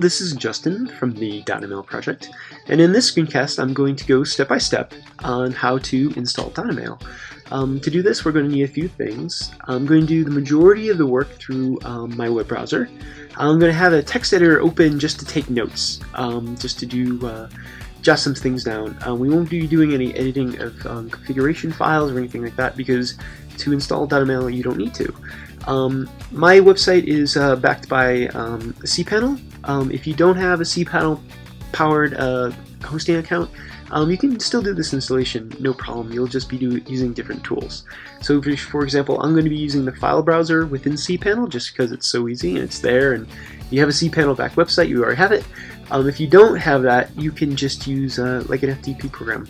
this is Justin from the Dada Mail project, and in this screencast I'm going to go step by step on how to install Dada Mail. Um, to do this we're going to need a few things. I'm going to do the majority of the work through um, my web browser. I'm going to have a text editor open just to take notes, um, just to do uh, jot some things down. Uh, we won't be doing any editing of um, configuration files or anything like that because to install Dada Mail you don't need to. Um, my website is uh, backed by um, cPanel. Um, if you don't have a cPanel powered uh, hosting account, um, you can still do this installation, no problem. You'll just be do, using different tools. So, for, for, example, I'm going to be using the file browser within cPanel just because it's so easy and it's there. And you have a cPanel back website, you already have it. Um, if you don't have that, you can just use uh, like an FTP program.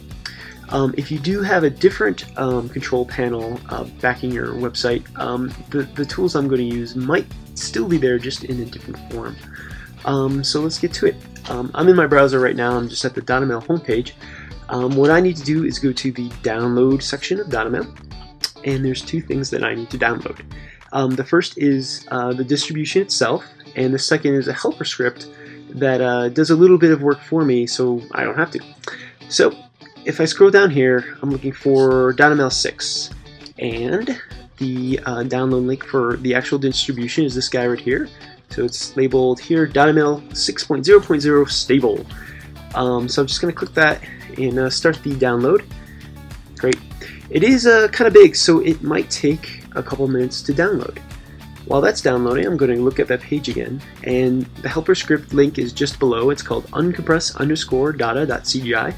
Um, if you do have a different um, control panel uh, backing your website, um, the, the tools I'm going to use might still be there just in a different form. Um, so let's get to it. Um, I'm in my browser right now, I'm just at the Dada Mail homepage. Um, what I need to do is go to the download section of Dada Mail, and there's two things that I need to download. the first is uh, the distribution itself, and the second is a helper script that uh, does a little bit of work for me so I don't have to. So if I scroll down here, I'm looking for Dada Mail 6, and the uh, download link for the actual distribution is this guy right here. So it's labeled here Dada Mail 6.0.0 stable. Um, so I'm just going to click that and uh, start the download. Great. It is uh, kind of big, so it might take a couple minutes to download. While that's downloading, I'm going to look at that page again, and the helper script link is just below. It's called uncompress underscore dada.cgi.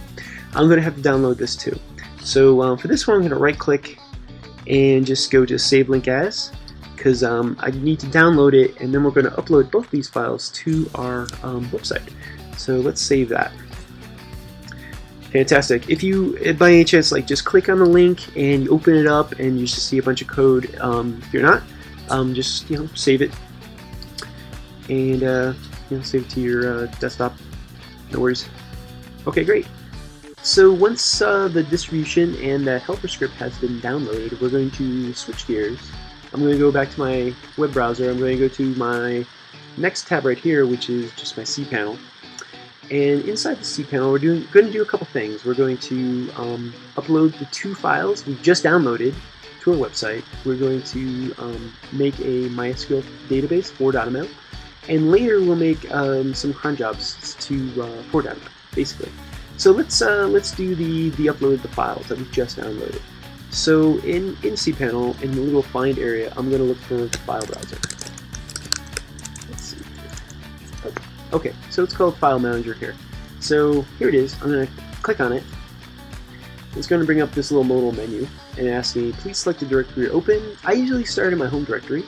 I'm going to have to download this too. So um, for this one, I'm going to right click and just go to save link as because um, I need to download it and then we're going to upload both these files to our um, website. So let's save that. Fantastic. If you, by any chance, like just click on the link and you open it up and you just see a bunch of code. Um, if you're not, um, just you know save it and uh, you know save it to your uh, desktop. No worries. Okay, great. So once uh, the distribution and the helper script has been downloaded, we're going to switch gears. I'm going to go back to my web browser. I'm going to go to my next tab right here, which is just my cPanel. And inside the cPanel, we're doing, going to do a couple things. We're going to um, upload the two files we just downloaded to our website. We're going to um, make a MySQL database for Dada Mail, and later we'll make um, some cron jobs to uh, for Dada Mail, basically. So let's uh, let's do the the upload of the files that we just downloaded. So in in cPanel, in the little find area, I'm going to look for file browser. Let's see. Okay, so it's called File Manager here. So here it is. I'm going to click on it. It's going to bring up this little modal menu and ask me, please select the directory to open. I usually start in my home directory.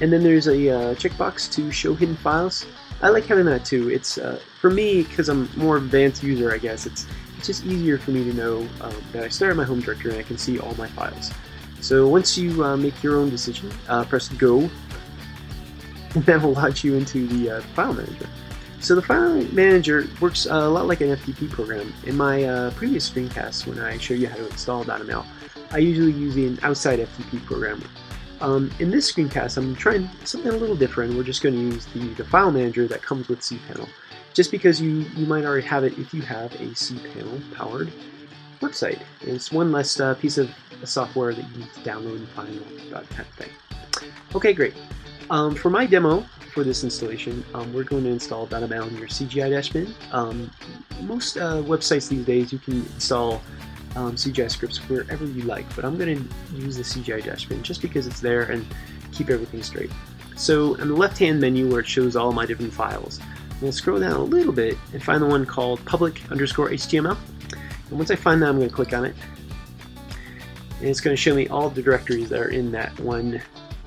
And then there's a uh, checkbox to show hidden files. I like having that too. It's uh, for me because I'm more advanced user, I guess. It's it's just easier for me to know um, that I start my home directory and I can see all my files. So once you uh, make your own decision, uh, press go, and that will launch you into the uh, file manager. So the file manager works a lot like an FTP program. In my uh, previous screencast, when I show you how to install Dada Mail, I usually use an outside FTP programmer. Um, in this screencast, I'm trying something a little different. We're just going to use the, the file manager that comes with cPanel. Just because you, you might already have it if you have a cPanel powered website. it's one less uh, piece of software that you need to download and find that kind of thing. Okay, great. Um, for my demo for this installation, um, we're going to install Dada Mail in your CGI-bin. Um, most uh, websites these days you can install um, CGI scripts wherever you like, but I'm going to use the CGI-bin just because it's there and keep everything straight. So in the left-hand menu where it shows all my different files, To scroll down a little bit and find the one called public underscore HTML. And once I find that, I'm going to click on it. And it's going to show me all the directories that are in that one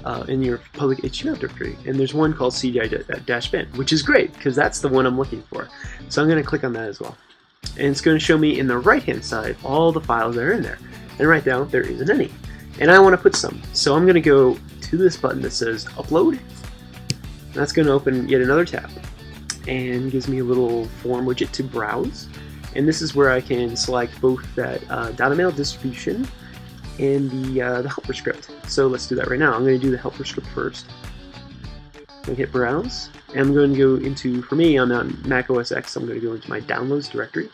uh, in your public HTML directory. And there's one called CGI-bin, which is great because that's the one I'm looking for. So I'm going to click on that as well and it's going to show me in the right hand side all the files that are in there. And right now there isn't any. And I want to put some. So I'm going to go to this button that says upload. That's going to open yet another tab and gives me a little form widget to browse. And this is where I can select both that uh, Dada Mail distribution and the, uh, the helper script. So let's do that right now. I'm going to do the helper script first. I hit browse, and I'm going to go into, for me, I'm on Mac OS X, I'm going to go into my downloads directory,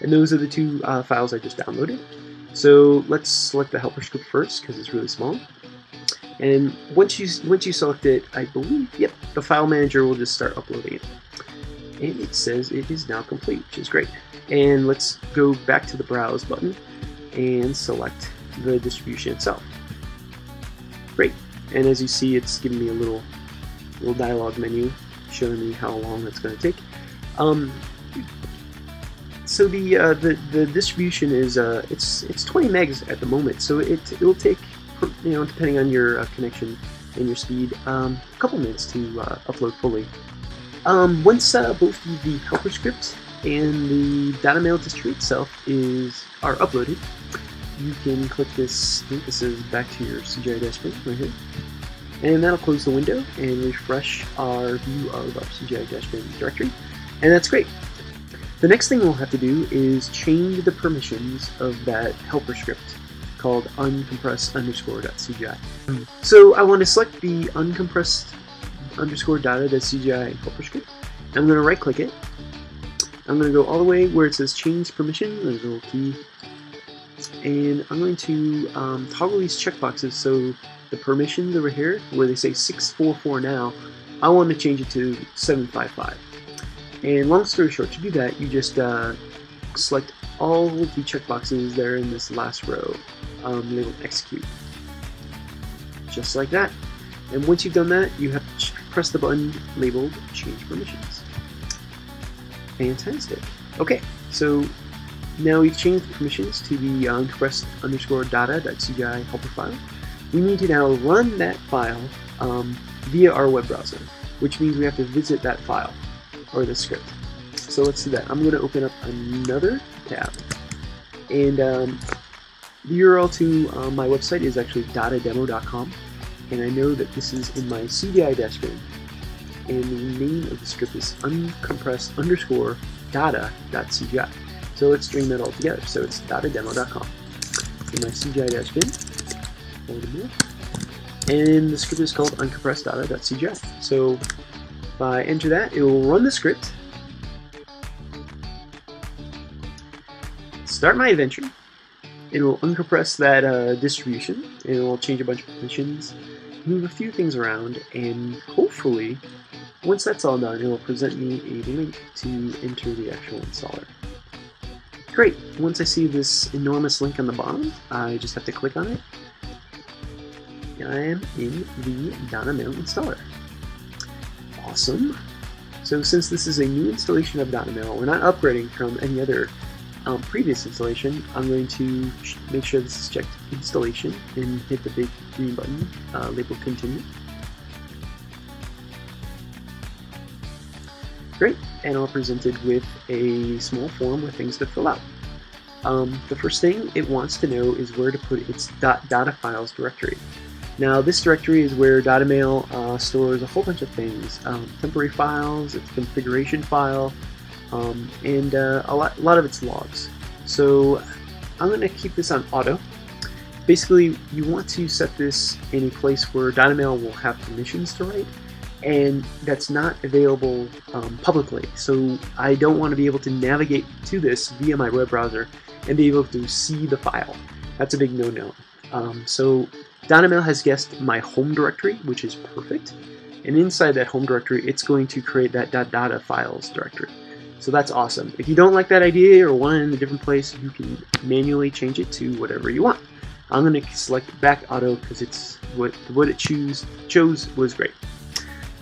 and those are the two uh, files I just downloaded. So let's select the helper script first because it's really small. And once you once you select it, I believe, yep, the file manager will just start uploading it. And it says it is now complete, which is great. And let's go back to the browse button and select the distribution itself. Great. And as you see, it's giving me a little little dialog menu showing me how long it's going to take. Um, so the, uh, the the distribution is uh, it's it's 20 megs at the moment, so it it will take you know depending on your uh, connection and your speed um, a couple minutes to uh, upload fully. Um, once uh, both the helper script and the Dada Mail distribution itself is are uploaded, you can click this link that says back to your CGI dashboard right here. And that'll close the window and refresh our view of our CGI dashboard directory. And that's great. The next thing we'll have to do is change the permissions of that helper script called uncompressed underscore.cgi. So I want to select the uncompressed underscore dada.cgi helper script. I'm going to right click it. I'm going to go all the way where it says change permission. There's a little key and I'm going to um, toggle these checkboxes so the permissions over here where they say 644 now I want to change it to 755 and long story short to do that you just uh, select all the checkboxes that are in this last row um, labeled execute just like that and once you've done that you have press the button labeled change permissions fantastic okay so now we've changed the permissions to the uncompressed underscore dada.cgi helper file. We need to now run that file um, via our web browser, which means we have to visit that file, or the script. So let's do that. I'm going to open up another tab. And um, the URL to uh, my website is actually dadademo.com. And I know that this is in my CDI dashboard. And the name of the script is uncompressed underscore dada.cgi. So let's string that all together. So it's dadademo.com. In my CGI-bin, and the script is called uncompressedDada.cgi. So if I enter that, it will run the script, start my adventure, it will uncompress that uh, distribution, it will change a bunch of permissions, move a few things around, and hopefully, once that's all done, it will present me a link to enter the actual installer. Great, once I see this enormous link on the bottom, I just have to click on it. And I am in the Dada Mail installer. Awesome. So since this is a new installation of Dada Mail, we're not upgrading from any other um, previous installation, I'm going to make sure this is checked installation and hit the big green button uh, labeled continue. Great, and I'm presented with a small form with things to fill out. Um, the first thing it wants to know is where to put its data files directory. Now this directory is where Dada Mail uh, stores a whole bunch of things, um, temporary files, its configuration file, um, and uh, a, lot, a lot of its logs. So I'm going to keep this on auto. Basically, you want to set this in a place where Dada Mail will have permissions to write, and that's not available um, publicly. So I don't want to be able to navigate to this via my web browser and be able to see the file. That's a big no-no. Um, so Dada Mail has guessed my home directory, which is perfect. And inside that home directory, it's going to create that .dada files directory. So that's awesome. If you don't like that idea or want it in a different place, you can manually change it to whatever you want. I'm going to select back auto because it's what what it choose chose was great.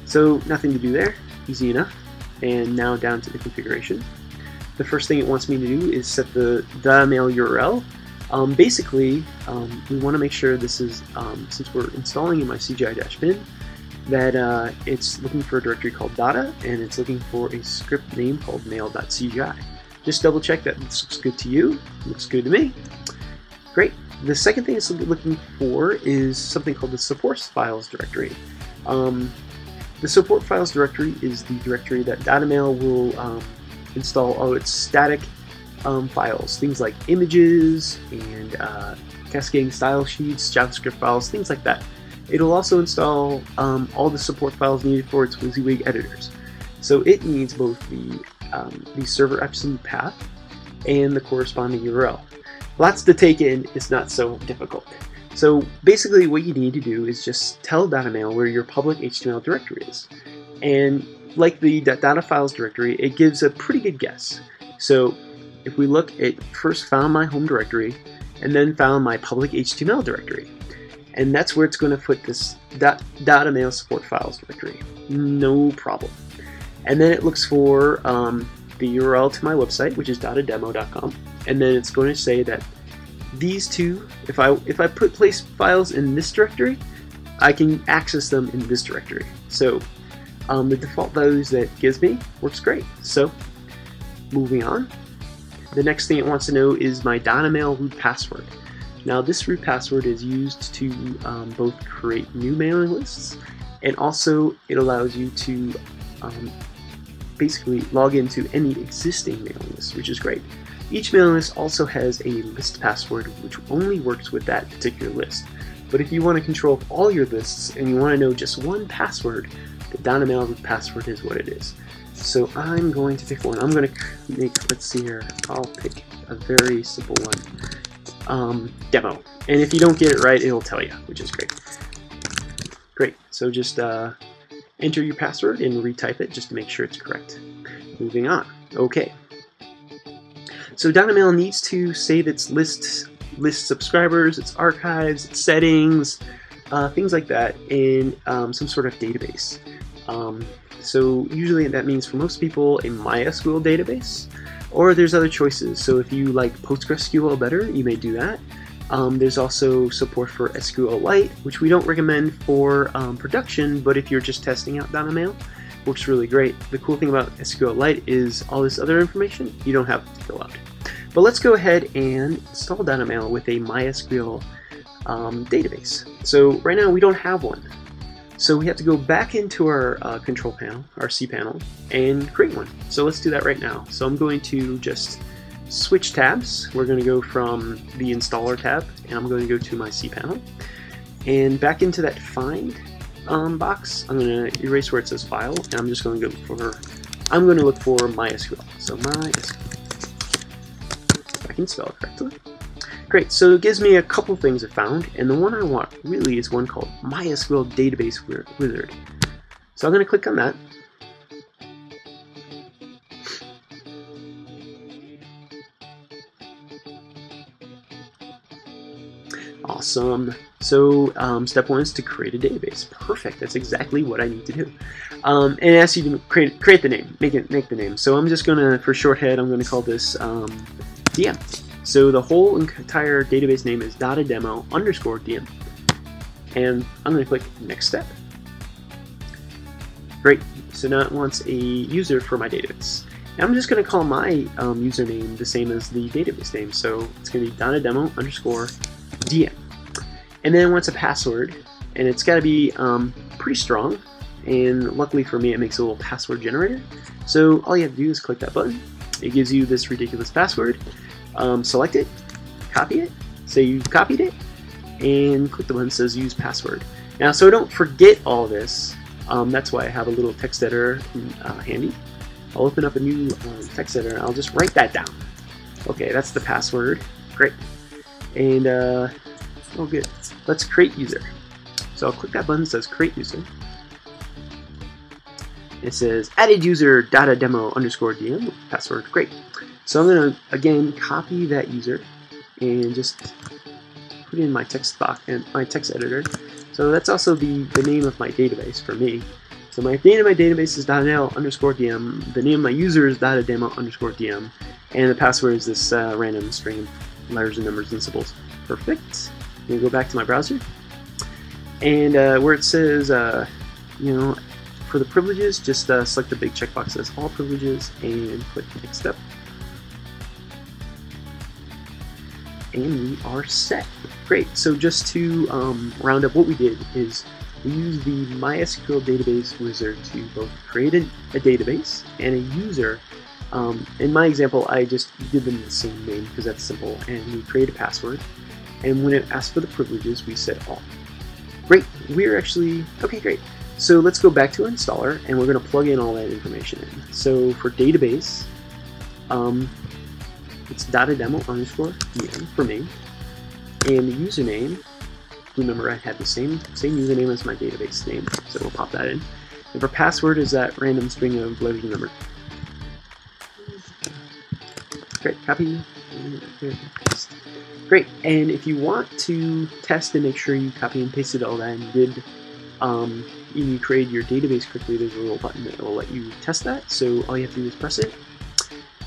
So nothing to do there, easy enough. And now down to the configuration. The first thing it wants me to do is set the Dada Mail URL. Um, basically, um, we want to make sure this is, um, since we're installing in my CGI-bin, that uh, it's looking for a directory called dada, and it's looking for a script name called mail.cgi. Just double check that this looks good to you, looks good to me. Great. The second thing it's looking for is something called the support files directory. Um, the support files directory is the directory that Dada Mail will um, install all its static um, files, things like images and uh, cascading style sheets, JavaScript files, things like that. It'll also install um, all the support files needed for its WYSIWYG editors. So it needs both the, um, the server absolute path and the corresponding URL. Lots to take in, it's not so difficult. So basically what you need to do is just tell Dada Mail where your public HTML directory is. And like the data files directory, it gives a pretty good guess. So if we look, it first found my home directory and then found my public HTML directory. And that's where it's going to put this Dada Mail support files directory. No problem. And then it looks for um, the URL to my website, which is dadademo.com. And then it's going to say that these two, if I if I put place files in this directory, I can access them in this directory. So um, the default values that gives me works great. So moving on, the next thing it wants to know is my Dada Mail root password. Now this root password is used to um, both create new mailing lists and also it allows you to um, basically log into any existing mailing list, which is great. Each mailing list also has a list password which only works with that particular list. But if you want to control all your lists and you want to know just one password, the Dada Mail root password is what it is. So I'm going to pick one. I'm going to make, let's see here, I'll pick a very simple one. Um, demo. And if you don't get it right, it'll tell you, which is great. Great, so just uh, enter your password and retype it just to make sure it's correct. Moving on. Okay. So Dada Mail needs to save its list, list subscribers, its archives, its settings, uh, things like that in um, some sort of database. Um, so usually that means for most people a MySQL database, or there's other choices. So if you like PostgreSQL better, you may do that. Um, there's also support for SQLite, which we don't recommend for um, production, but if you're just testing out Dada Mail, works really great. The cool thing about SQLite is all this other information you don't have to fill out. But let's go ahead and install Dada Mail with a MySQL um, database. So right now we don't have one. So we have to go back into our uh, control panel, our cPanel, and create one. So let's do that right now. So I'm going to just switch tabs. We're going to go from the installer tab, and I'm going to go to my cPanel. And back into that find um, box, I'm going to erase where it says file, and I'm just going to go for, I'm going to look for MySQL. So MySQL. I can spell it correctly. Great, so it gives me a couple things I found, and the one I want really is one called MySQL Database Wizard. So I'm going to click on that. Awesome. So um, step one is to create a database. Perfect. That's exactly what I need to do. Um, and it asks you to create create the name, make it make the name. So I'm just gonna, for shorthand, I'm gonna call this um, DM. So the whole entire database name is dada-demo underscore DM. And I'm going to click next step. Great, so now it wants a user for my database. And I'm just going to call my um, username the same as the database name. So it's going to be dada-demo underscore DM. And then it wants a password, and it's got to be um, pretty strong. And luckily for me, it makes a little password generator. So all you have to do is click that button. It gives you this ridiculous password um, select it, copy it, say you've copied it, and click the button that says use password. Now, so don't forget all this, um, that's why I have a little text editor uh, handy. I'll open up a new uh, text editor and I'll just write that down. Okay, that's the password. Great. And, uh, oh good. Let's create user. So I'll click that button that says create user. It says added user dada demo underscore DM password. Great. So I'm going to, again, copy that user and just put in my text box and my text editor. So that's also the, the name of my database for me. So my name of my database is .nl underscore dm. The name of my user is .demo underscore dm. And the password is this uh, random string of letters and numbers and symbols. Perfect. I'm going to go back to my browser. And uh, where it says, uh, you know, for the privileges, just uh, select the big checkbox that says all privileges and click next step. And we are set. Great, so just to um, round up what we did is we used the MySQL database wizard to both create a, a database and a user. Um, in my example, I just give them the same name because that's simple, and we create a password. And when it asks for the privileges, we set all. great. We're actually okay. Great. So let's go back to installer, and we're going to plug in all that information in. So for database, um, it's dada demo underscore em for me, and the username. Remember, I had the same same username as my database name, so we'll pop that in. And for password is that random string of letters and numbers. Great, copy. Great, and if you want to test and make sure you copy and pasted all that and did um, you create your database quickly, there's a little button that will let you test that. So all you have to do is press it,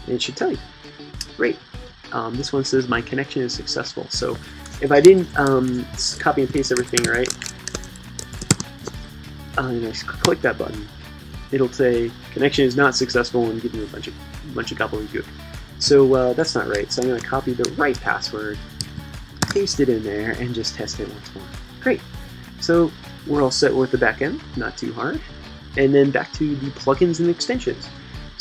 and it should tell you. Great. Um, this one says my connection is successful. So if I didn't um, copy and paste everything right, and I click that button, it'll say connection is not successful and give me a bunch of bunch of gobbledygook. So uh, that's not right. So I'm going to copy the right password, paste it in there, and just test it once more. Great. So we're all set with the backend, not too hard. And then back to the plugins and extensions.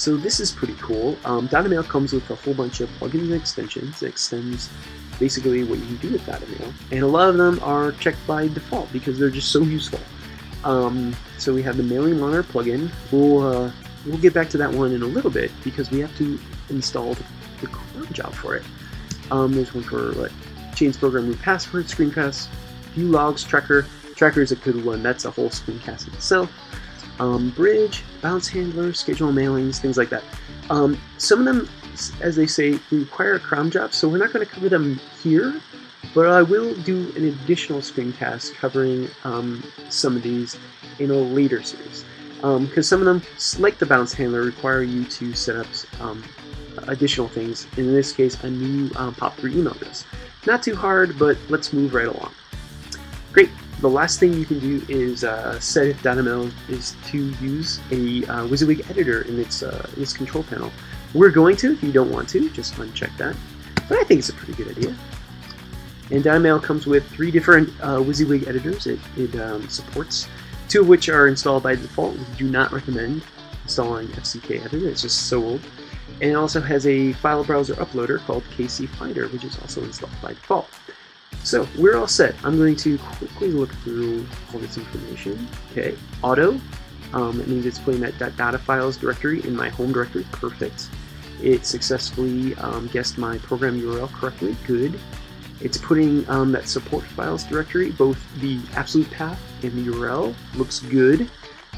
So this is pretty cool. Um, Dada Mail comes with a whole bunch of plugins and extensions. It extends basically what you can do with Dada Mail. And a lot of them are checked by default because they're just so useful. Um, so we have the Mailing Monitor plugin. We'll, uh, we'll get back to that one in a little bit because we have to install the cron job for it. Um, there's one for like change program root password, screencast, view logs, tracker. Tracker is a good one. That's a whole screencast itself. Um, bridge, bounce handler, schedule mailings, things like that. Um, some of them, as they say, require a cron job, so we're not going to cover them here, but I will do an additional screencast covering um, some of these in a later series. Because um, some of them, like the bounce handler, require you to set up um, additional things. In this case, a new um, POP3 email address. Not too hard, but let's move right along. Great. The last thing you can do is uh, set if Dada Mail is to use a uh, WYSIWYG editor in its, uh, in its control panel. We're going to, if you don't want to, just uncheck that. But I think it's a pretty good idea. And Dada Mail comes with three different uh, WYSIWYG editors it, it um, supports, two of which are installed by default. We do not recommend installing FCK editor, it's just so old. And it also has a file browser uploader called KC Finder, which is also installed by default. So we're all set. I'm going to quickly look through all this information. Okay, auto. Um, it means it's putting that, data files directory in my home directory. Perfect. It successfully um, guessed my program URL correctly. Good. It's putting um, that support files directory, both the absolute path and the URL. Looks good.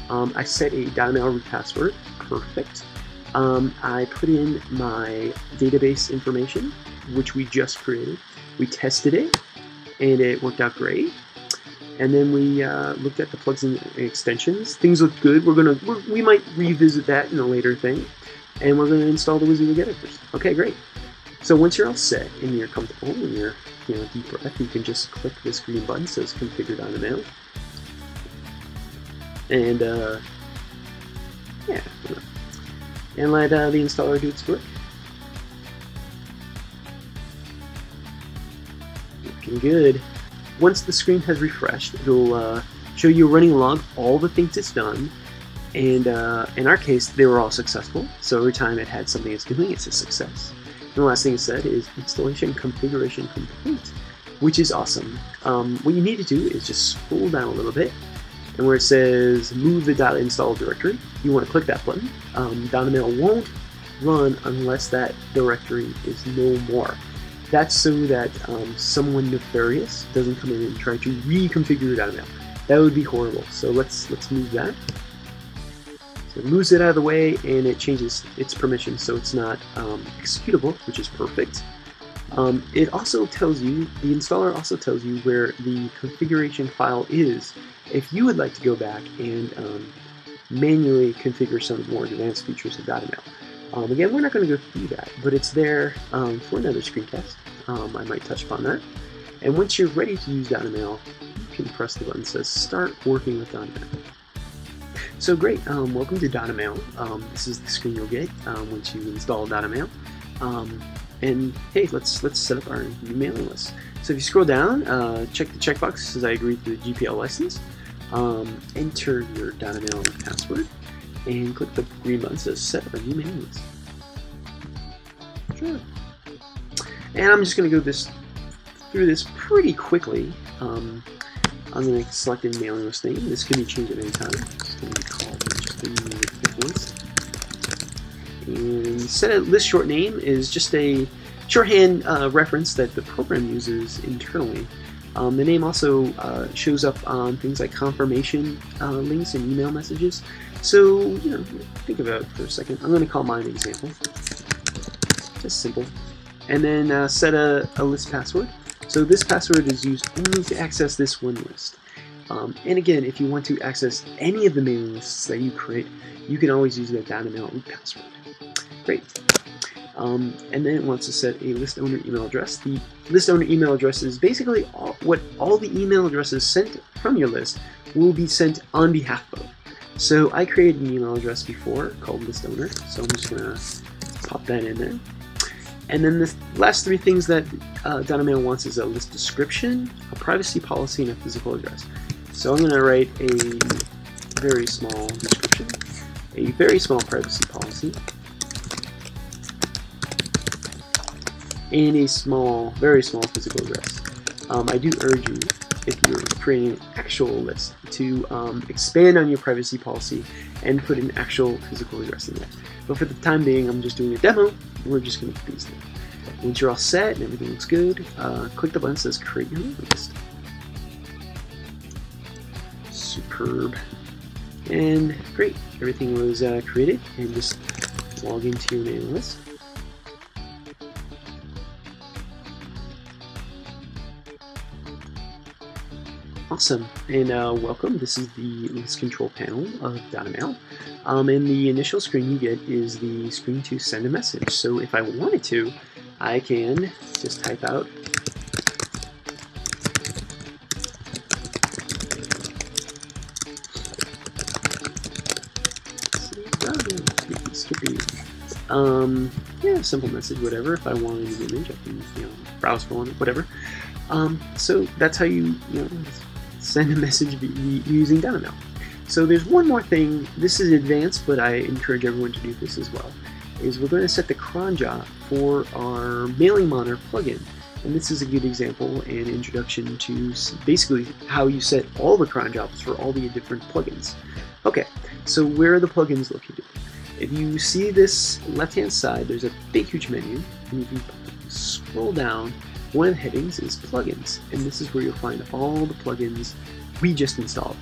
Um, I set a root password. Perfect. Um, I put in my database information, which we just created. We tested it, and it worked out great. And then we uh, looked at the plugs and extensions. Things look good. We're gonna we're, we might revisit that in a later thing, and we're gonna install the WYSIWYG editors. Okay, great. So once you're all set and you're comfortable and you're you know deep breath, you can just click this green button that says Configure Dada Mail, and uh, yeah, and let uh, the installer do its work. Looking good. Once the screen has refreshed, it'll uh, show you a running log all the things it's done. And uh, in our case, they were all successful. So every time it had something it's doing, it's a success. And the last thing it said is installation configuration complete, which is awesome. Um, what you need to do is just scroll down a little bit, and where it says move the install directory, you want to click that button. Um, Dada Mail won't run unless that directory is no more. That's so that um, someone nefarious doesn't come in and try to reconfigure it out of Dada Mail. That would be horrible. So let's let's move that. So it moves it out of the way and it changes its permission so it's not um, executable, which is perfect. Um, it also tells you, the installer also tells you where the configuration file is if you would like to go back and um, manually configure some more advanced features of Dada Mail. Um, again, we're not going to go through that, but it's there um, for another screencast. Um, I might touch upon that. And once you're ready to use Dada Mail, you can press the button that says Start Working with Dada Mail. So great, um, welcome to Dada Mail. Um, this is the screen you'll get um, once you install Dada Mail. Um, and hey, let's let's set up our new mailing list. So if you scroll down, uh, check the checkbox says I agree to the GPL license. Enter your Dada Mail password and click the green button that says set a new mailing list. Sure. And I'm just going to go this through this pretty quickly. Um, I'm going to select a mailing list name. This can be changed at any time. It's going to be called the list. And set a list short name is just a shorthand uh, reference that the program uses internally. Um, the name also uh, shows up on things like confirmation uh, links and email messages. So, you know, think about it for a second. I'm going to call mine example. Just simple. And then uh, set a, a, list password. So this password is used only to access this one list. Um, and again, if you want to access any of the mailing lists that you create, you can always use that Dada Mail root password. Great. Um, and then it wants to set a list owner email address. The list owner email address is basically all, what all the email addresses sent from your list will be sent on behalf of. So I created an email address before called list owner, so I'm just gonna pop that in there. And then the last three things that uh, Dada Mail wants is a list description, a privacy policy, and a physical address. So I'm gonna write a very small description, a very small privacy policy, and a small, very small physical address. Um, I do urge you, if you're creating an actual list, to um, expand on your privacy policy and put an actual physical address in there. But for the time being, I'm just doing a demo. We're just going to keep these. Once you're all set and everything looks good, uh, click the button that says Create Your List. Superb. And great, everything was uh, created, and just log into your mailing list. Awesome, and uh, welcome. This is the list control panel of Dada Mail. Um, and the initial screen you get is the screen to send a message. So if I wanted to, I can just type out Um, yeah, simple message, whatever. If I wanted an image, I can, you know, browse for one, whatever. Um, so that's how you, you know, send a message using Dada Mail. So there's one more thing, this is advanced, but I encourage everyone to do this as well, is we're going to set the cron job for our mailing monitor plugin. And this is a good example and introduction to basically how you set all the cron jobs for all the different plugins. Okay, so where are the plugins located? If you see this left-hand side, there's a big, huge menu, and you scroll down, one of the headings is plugins, and this is where you'll find all the plugins we just installed,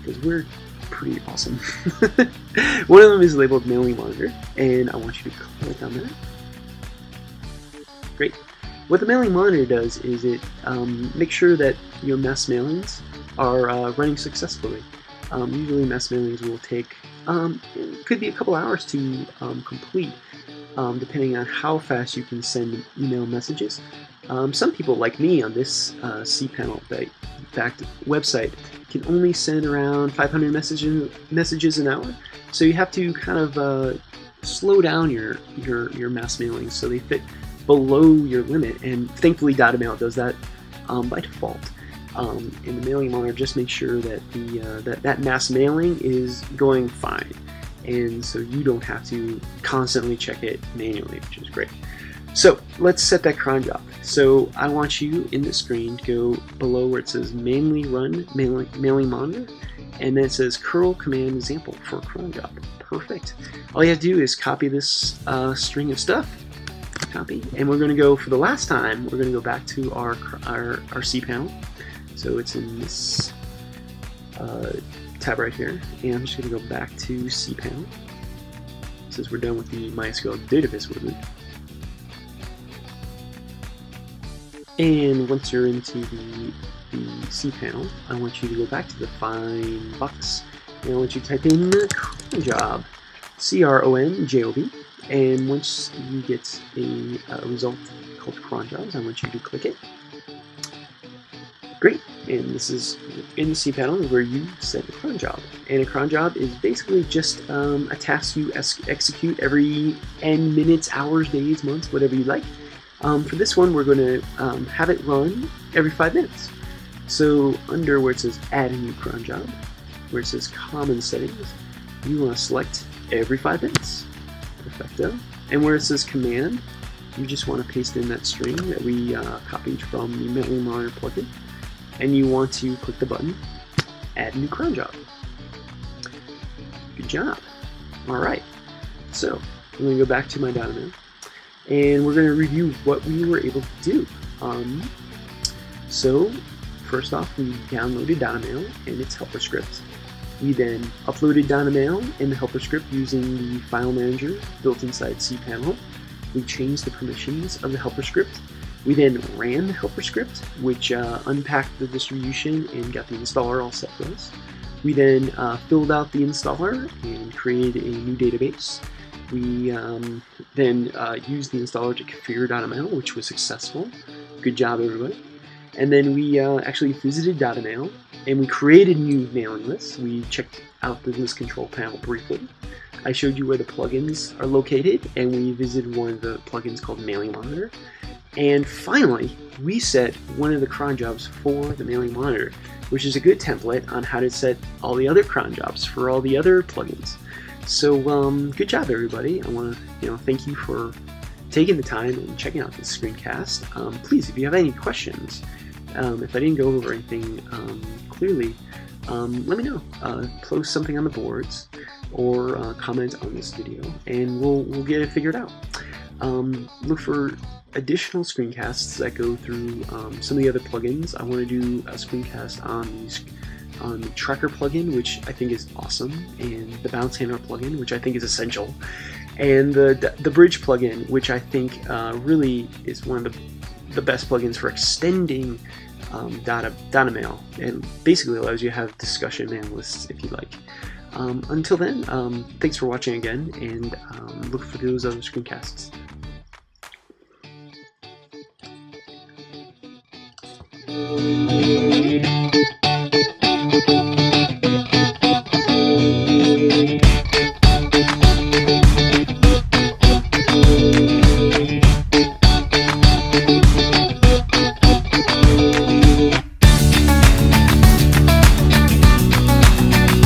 because we're pretty awesome. one of them is labeled Mailing Monitor, and I want you to click on that. Great. What the Mailing Monitor does is it um, makes sure that your mass mailings are uh, running successfully. Um, usually mass mailings will take, um, could be a couple hours to um, complete, um, depending on how fast you can send email messages. Um, some people, like me on this uh, cPanel fact website, can only send around 500 messages messages an hour. So you have to kind of uh, slow down your, your your mass mailings so they fit below your limit. And thankfully, Dada Mail does that um, by default. Um, and the mailing monitor just make sure that the uh, that that mass mailing is going fine, and so you don't have to constantly check it manually, which is great. So let's set that cron job. So I want you in the screen to go below where it says mainly run mainly, mailing monitor and then it says curl command example for cron job. Perfect. All you have to do is copy this uh, string of stuff, copy, and we're going to go for the last time. We're going to go back to our our, our cPanel. So it's in this uh, tab right here, and I'm just going to go back to cPanel since we're done with the MySQL database wizard. And once you're into the, the cPanel, I want you to go back to the Find box, and I want you to type in cron job, C-R-O-N-J-O-B, and once you get a, a result called cron jobs, I want you to click it. Great, and this is in the cPanel where you set a cron job. And a cron job is basically just um, a task you execute every n minutes, hours, days, months, whatever you like. Um, for this one, we're going to um, have it run every five minutes. So under where it says add a new cron job, where it says common settings, you want to select every five minutes. Perfecto. And where it says command, you just want to paste in that string that we uh, copied from the Mailing Monitor plugin. and you want to click the button, add new cron job. Good job. All right. So I'm going to go back to my mail, and we're going to review what we were able to do. Um, so first off, we downloaded Dada Mail and its helper script. We then uploaded Dada Mail and the helper script using the file manager built inside cPanel. We changed the permissions of the helper script. We then ran the helper script, which uh, unpacked the distribution and got the installer all set for us. We then uh, filled out the installer and created a new database. We um, then uh, used the installer to configure Dada Mail, which was successful. Good job, everybody. And then we uh, actually visited Dada Mail and we created new mailing lists. We checked out the list control panel briefly. I showed you where the plugins are located and we visited one of the plugins called Mailing Monitor. And finally, we set one of the cron jobs for the Mailing Monitor, which is a good template on how to set all the other cron jobs for all the other plugins. So um, good job, everybody. I want to you know thank you for taking the time and checking out this screencast. Um, please, if you have any questions, um, if I didn't go over anything um, clearly, um, let me know. Uh, post something on the boards or uh, comment on this video, and we'll we'll get it figured out. Um, look for additional screencasts that go through some of the other plugins. I want to do a screencast on these on the Tracker plugin, which I think is awesome, and the Bounce Handler plugin, which I think is essential, and the the Bridge plugin, which I think uh, really is one of the the best plugins for extending um, Dada, Mail, It basically allows you to have discussion man lists if you like. Um, until then, um, thanks for watching again, and um, look for those other screencasts.